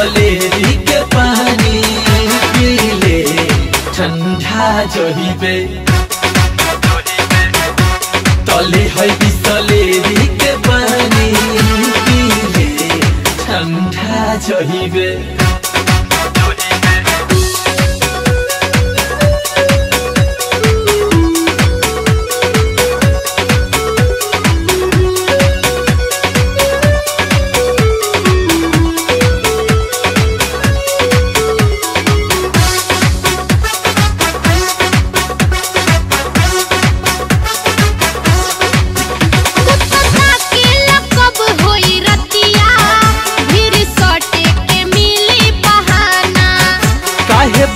कलेरी के पानी पीले ठंडा जहिबे तले है बिसलेरी के पानी पीले ठंडा जहिबे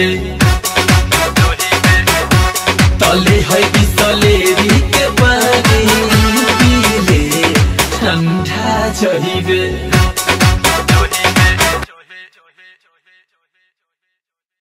day.